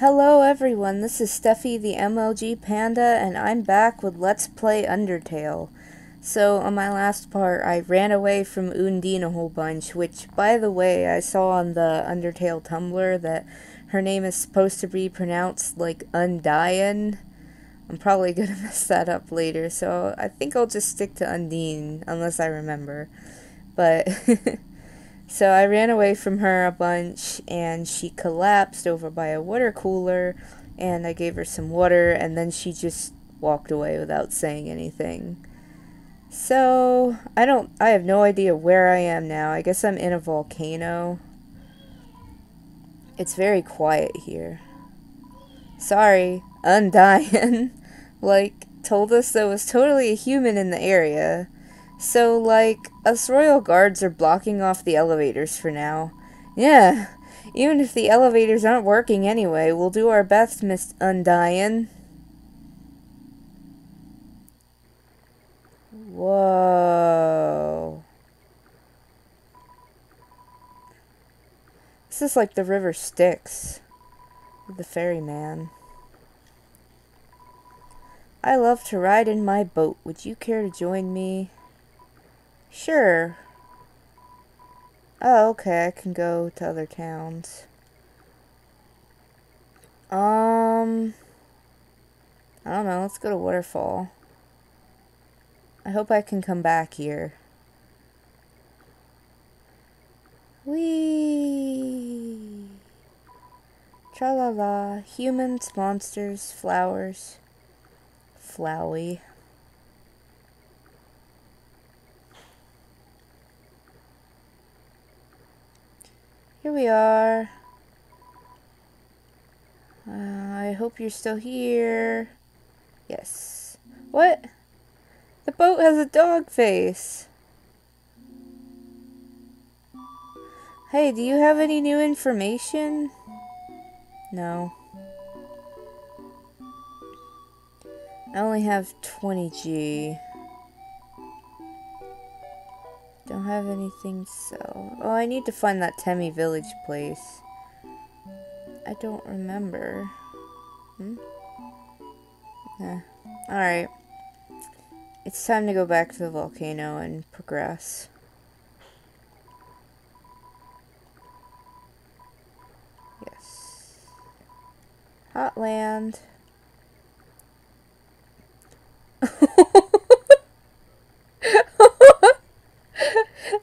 Hello everyone, this is Stephy the MLG Panda, and I'm back with Let's Play Undertale. So, on my last part, I ran away from Undine a whole bunch, which, by the way, I saw on the Undertale Tumblr that her name is supposed to be pronounced like Undyne. I'm probably gonna mess that up later, so I think I'll just stick to Undine, unless I remember. But... So I ran away from her a bunch and she collapsed over by a water cooler and I gave her some water and then she just walked away without saying anything. So, I don't I have no idea where I am now. I guess I'm in a volcano. It's very quiet here. Sorry, Undyne like told us there was totally a human in the area. So, like, us royal guards are blocking off the elevators for now. Yeah, even if the elevators aren't working anyway, we'll do our best, Miss Undyne. Whoa. This is like the river Styx. The ferryman. I love to ride in my boat. Would you care to join me? Sure. Oh, okay, I can go to other towns. Um, I don't know, let's go to Waterfall. I hope I can come back here. Whee! Tra la la, humans, monsters, flowers, flowy. We are. Uh, I hope you're still here. Yes. What? The boat has a dog face. Hey, do you have any new information? No. I only have 20G. Don't have anything so. Oh, I need to find that Temmie Village place. I don't remember. Hmm? Yeah. Alright. It's time to go back to the volcano and progress. Yes. Hotland.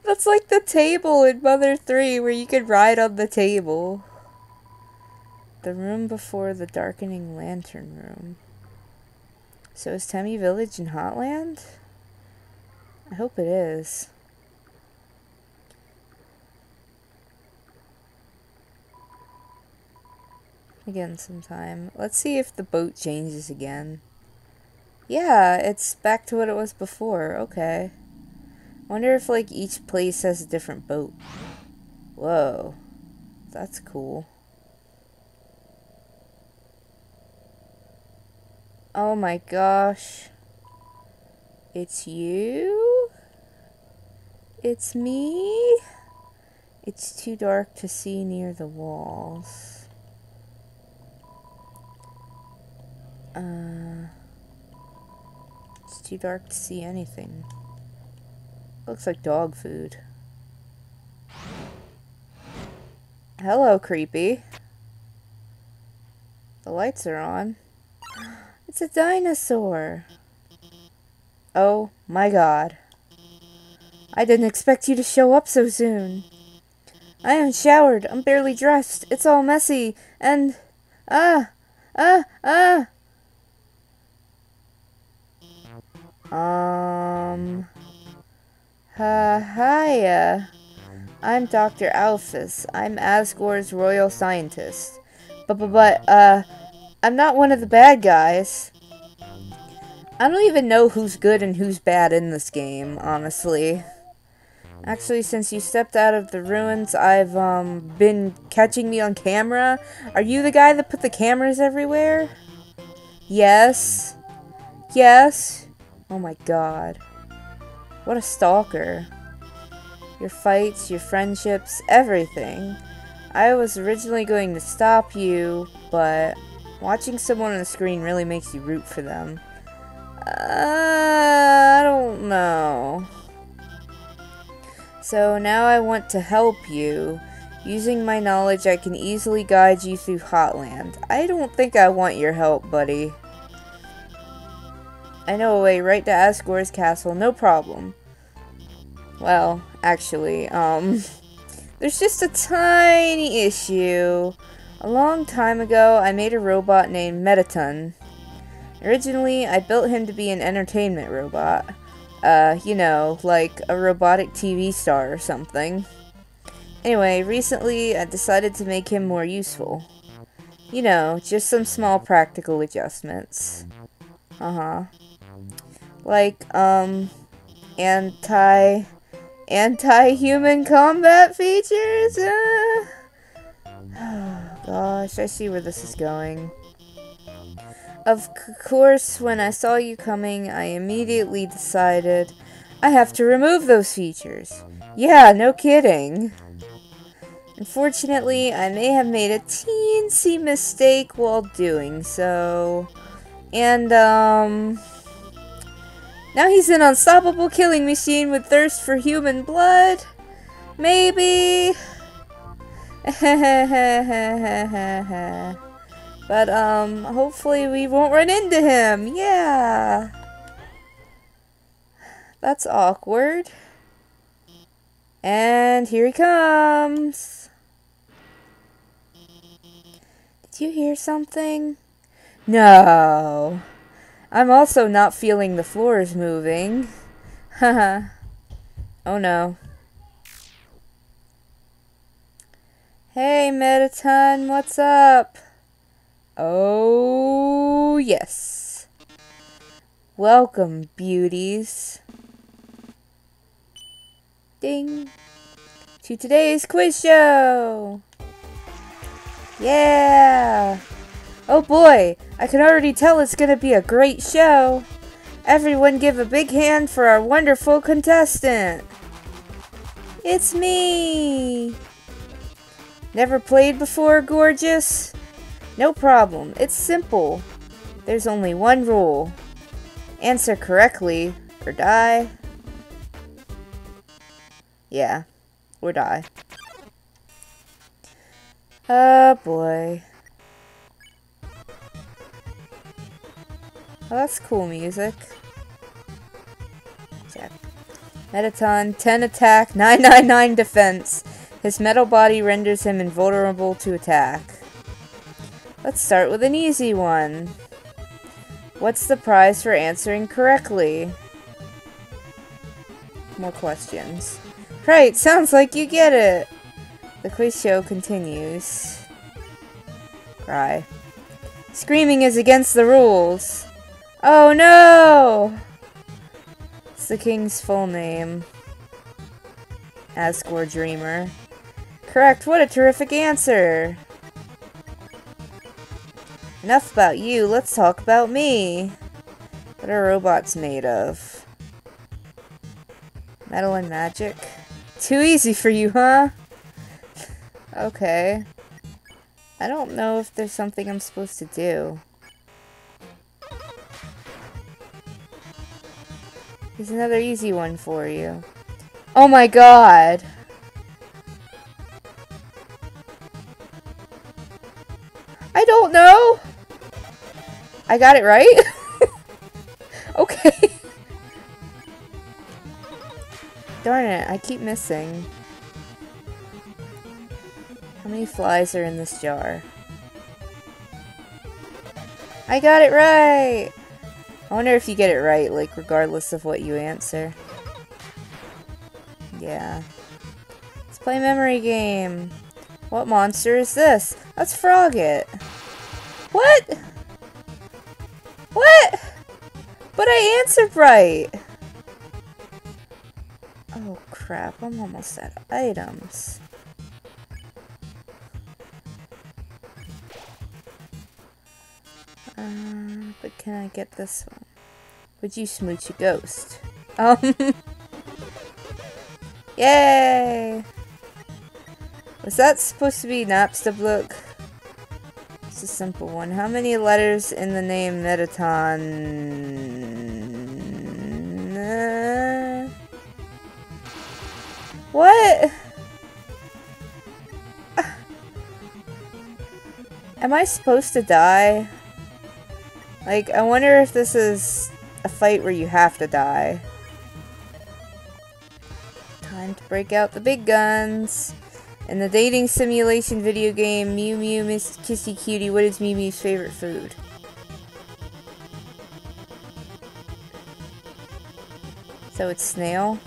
That's like the table in Mother 3 where you could ride on the table. The room before the darkening lantern room. So is Temmie Village in Hotland? I hope it is. Again sometime. Let's see if the boat changes again. Yeah, it's back to what it was before. Okay. Wonder if, like, each place has a different boat. Whoa. That's cool. Oh my gosh. It's you? It's me? It's too dark to see near the walls. Uh, it's too dark to see anything. Looks like dog food. Hello, creepy. The lights are on. It's a dinosaur. Oh my god. I didn't expect you to show up so soon. I haven't showered. I'm barely dressed. It's all messy. And... Ah! Ah! Ah! Um... Uh, hiya. I'm Dr. Alphys. I'm Asgore's royal scientist. But, but, but, uh, I'm not one of the bad guys. I don't even know who's good and who's bad in this game, honestly. Actually, since you stepped out of the ruins, I've, um, been catching me on camera. Are you the guy that put the cameras everywhere? Yes. Yes. Oh my god. What a stalker. Your fights, your friendships, everything. I was originally going to stop you, but watching someone on the screen really makes you root for them. Uh, I don't know. So now I want to help you. Using my knowledge, I can easily guide you through Hotland. I don't think I want your help, buddy. I know a way right to Asgore's castle, no problem. Well, actually, um, there's just a tiny issue. A long time ago, I made a robot named Mettaton. Originally, I built him to be an entertainment robot. Uh, you know, like a robotic TV star or something. Anyway, recently I decided to make him more useful. You know, just some small practical adjustments. Uh-huh. Like, um, anti... Anti-human combat features? Uh, gosh, I see where this is going. Of course, when I saw you coming, I immediately decided I have to remove those features. Yeah, no kidding. Unfortunately, I may have made a teensy mistake while doing so. And, um... Now he's an unstoppable killing machine with thirst for human blood? Maybe? but, um, hopefully we won't run into him. Yeah! That's awkward. And here he comes! Did you hear something? No. I'm also not feeling the floors moving. Haha. oh no. Hey, Mettaton, what's up? Oh, yes. Welcome, beauties. Ding. To today's quiz show. Yeah! Oh boy, I can already tell it's gonna be a great show. Everyone give a big hand for our wonderful contestant. It's me! Never played before, gorgeous? No problem, it's simple. There's only one rule. Answer correctly, or die. Yeah, or die. Oh boy. Oh, that's cool music. Check. Mettaton, 10 attack, 999 defense. His metal body renders him invulnerable to attack. Let's start with an easy one. What's the prize for answering correctly? More questions. Right, sounds like you get it! The quiz show continues. Cry. Screaming is against the rules. Oh no! It's the king's full name. Asgore Dreemurr. Correct, what a terrific answer! Enough about you, let's talk about me. What are robots made of? Metal and magic? Too easy for you, huh? Okay. I don't know if there's something I'm supposed to do. Here's another easy one for you. Oh my god! I don't know! I got it right? okay. Darn it, I keep missing. How many flies are in this jar? I got it right! I wonder if you get it right, like, regardless of what you answer. Yeah. Let's play memory game. What monster is this? That's Froggit. What? What? But I answered right! Oh crap, I'm almost out of items. Uh, but can I get this one? Would you smooch a ghost? Um. Yay! Was that supposed to be Napstablook? It's a simple one. How many letters in the name Mettaton? Uh, what? Am I supposed to die? Like, I wonder if this is a fight where you have to die. Time to break out the big guns. In the dating simulation video game Mew Mew Miss Kissy Cutie, what is Mew Mew's favorite food? So it's snail?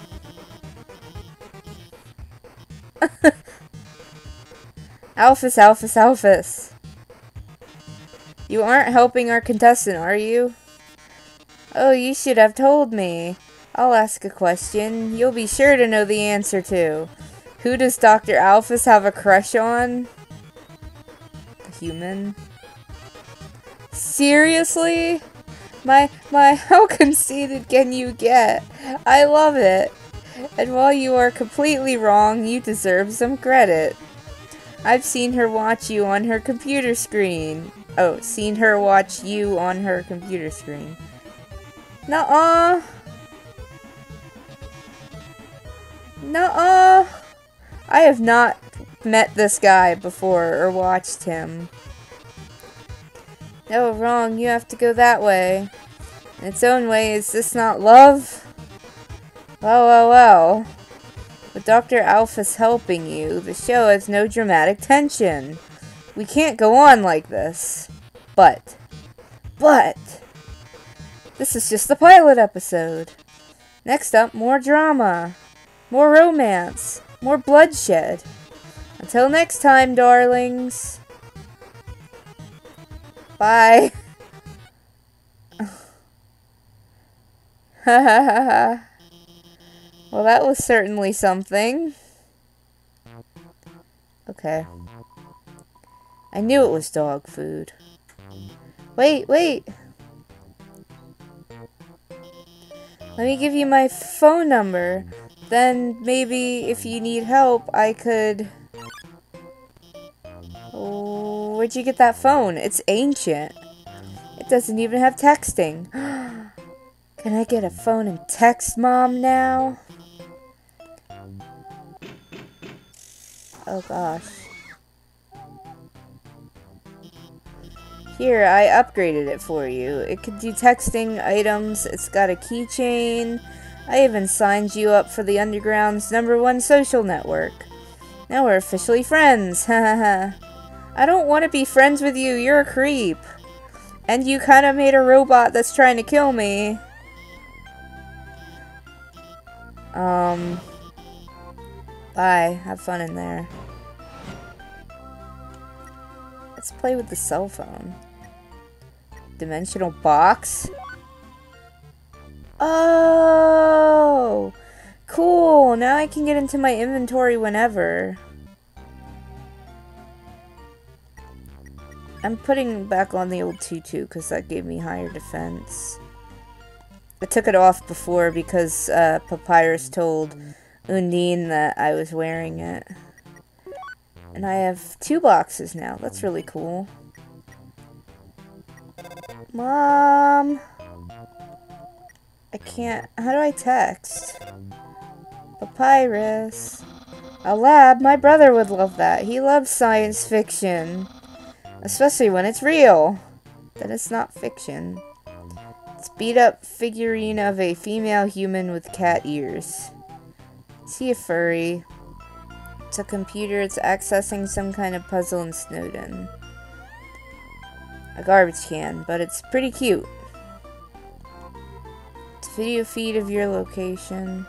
Alphys, Alphys, Alphys. You aren't helping our contestant, are you? Oh, you should have told me. I'll ask a question. You'll be sure to know the answer to. Who does Dr. Alphys have a crush on? A human? Seriously? My, my, how conceited can you get? I love it. And while you are completely wrong, you deserve some credit. I've seen her watch you on her computer screen. Oh, seen her watch you on her computer screen. Nuh-uh. Nuh-uh. I have not met this guy before or watched him. No, wrong. You have to go that way. In its own way, is this not love? Well, well, well. With Dr. Alphys helping you, the show has no dramatic tension. We can't go on like this. But, but, this is just the pilot episode. Next up, more drama, more romance, more bloodshed. Until next time, darlings. Bye. Well, that was certainly something. Okay. I knew it was dog food. Wait, wait. Let me give you my phone number. Then maybe if you need help, I could... Oh, where'd you get that phone? It's ancient. It doesn't even have texting. Can I get a phone and text mom now? Oh gosh. Here, I upgraded it for you. It could do texting items, it's got a keychain. I even signed you up for the Underground's number one social network. Now we're officially friends, hahaha. I don't want to be friends with you, you're a creep. And you kind of made a robot that's trying to kill me. Um... Bye. Have fun in there. Let's play with the cell phone. Dimensional box? Oh! Cool! Now I can get into my inventory whenever. I'm putting back on the old tutu because that gave me higher defense. I took it off before because uh, Papyrus told Undine that I was wearing it. And I have two boxes now. That's really cool. Mom! I can't... How do I text? Papyrus. A lab? My brother would love that. He loves science fiction. Especially when it's real. Then it's not fiction. Speed up figurine of a female human with cat ears. See a furry. It's a computer, it's accessing some kind of puzzle in Snowdin. A garbage can, but it's pretty cute. It's video feed of your location.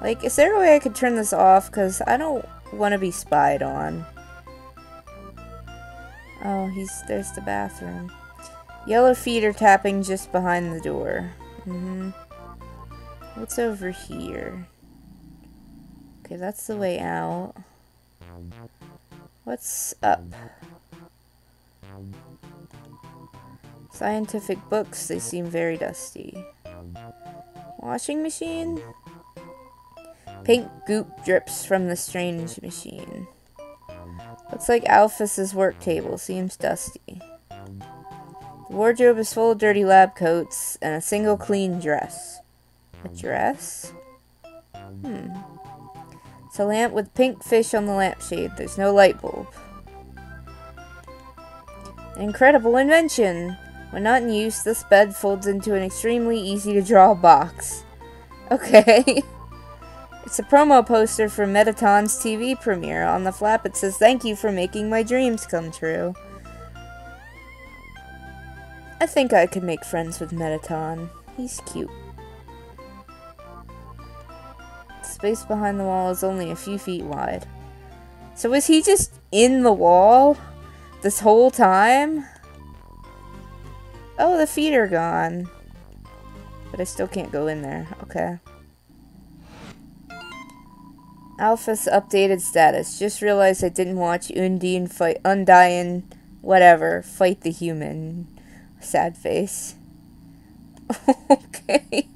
Like, is there a way I could turn this off? Because I don't want to be spied on. Oh, he's there's the bathroom. Yellow feet are tapping just behind the door. Mm-hmm. What's over here? Okay, that's the way out. What's up? Scientific books, they seem very dusty. Washing machine? Pink goop drips from the strange machine. Looks like Alphys's work table seems dusty. The wardrobe is full of dirty lab coats and a single clean dress. A dress? Hmm. It's a lamp with pink fish on the lampshade. There's no light bulb. Incredible invention! When not in use, this bed folds into an extremely easy to draw box. Okay. it's a promo poster for Mettaton's TV premiere. On the flap it says, Thank you for making my dreams come true. I think I could make friends with Mettaton. He's cute. The space behind the wall is only a few feet wide. So was he just in the wall this whole time? Oh, the feet are gone. But I still can't go in there. Okay. Alphys updated status. Just realized I didn't watch Undine fight Undyne whatever fight the human. Sad face. okay.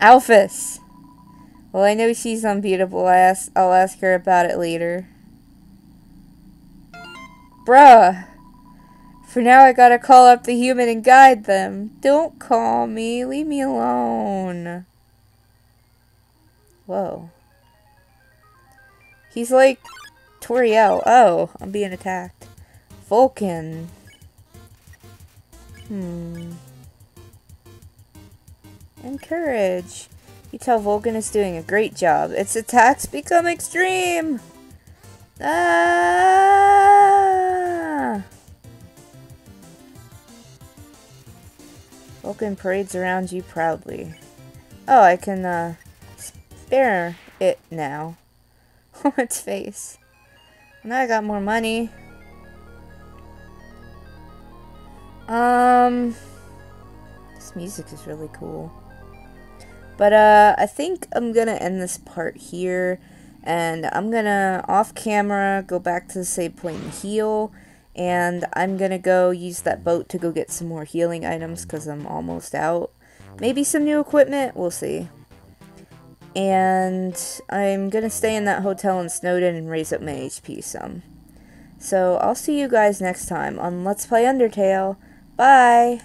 Alphys. Well, I know she's unbeatable. I ask, I'll ask her about it later. Bruh. For now, I gotta call up the human and guide them. Don't call me. Leave me alone. Whoa. He's like Toriel. Oh, I'm being attacked. Vulkin. Hmm. Encourage. You tell Vulkin is doing a great job. Its attacks become extreme! Ah! Vulkin parades around you proudly. Oh, I can, uh, spare it now. On its face. Now I got more money. Um, this music is really cool. But, uh, I think I'm gonna end this part here. And I'm gonna, off camera, go back to the save point and heal. And I'm gonna go use that boat to go get some more healing items because I'm almost out. Maybe some new equipment, we'll see. And I'm gonna stay in that hotel in Snowdin and raise up my HP some. So I'll see you guys next time on Let's Play Undertale. Bye!